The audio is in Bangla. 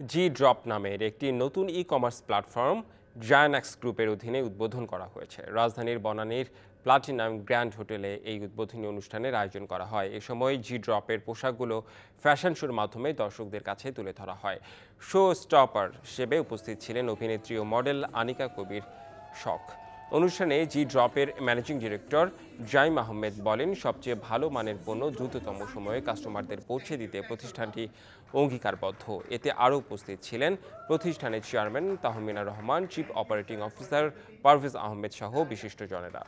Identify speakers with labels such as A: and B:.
A: জি ড্রপ নামের একটি নতুন ই কমার্স প্ল্যাটফর্ম জায়ানাক্স গ্রুপের অধীনে উদ্বোধন করা হয়েছে। রাজধানীর বনানীর প্লাটিনাম গ্র্যান্ড হোটেলে এই উদ্বোধনী অনুষ্ঠানের আয়োজন করা হয়। এ সময় জি ড্রপের পোশাকগুলো ফ্যাশন শোর মাধ্যমে দর্শকদের কাছে তুলে ধরা হয়। শো স্টপার হিসেবে উপস্থিত ছিলেন অভিনেত্রী ও মডেল আনিকা কবির শখ। অনুষ্ঠানে জি ড্রপের ম্যানেজিং ডিরেক্টর জাইম আহমেদ বলেন, সবচেয়ে ভালো মানের পণ্য দ্রুততম সময়ে কাস্টমারদের পৌঁছে দিতে প্রতিষ্ঠানটি অঙ্গীকারবদ্ধ। এতে আরও উপস্থিত ছিলেন প্রতিষ্ঠানের chairman Tahmina Rahman chief operating officer Parvez Ahmed সহ বিশিষ্টজনেরা।